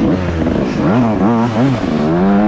I don't know.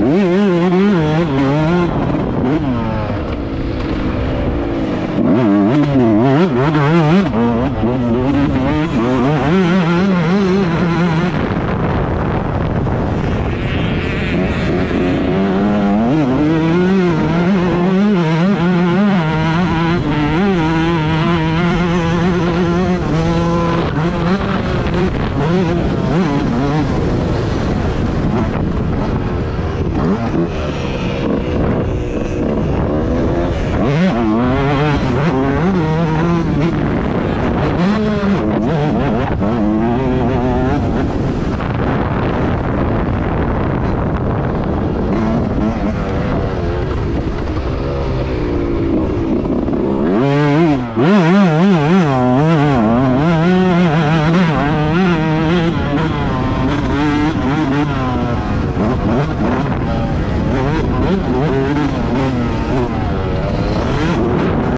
Mm-hmm.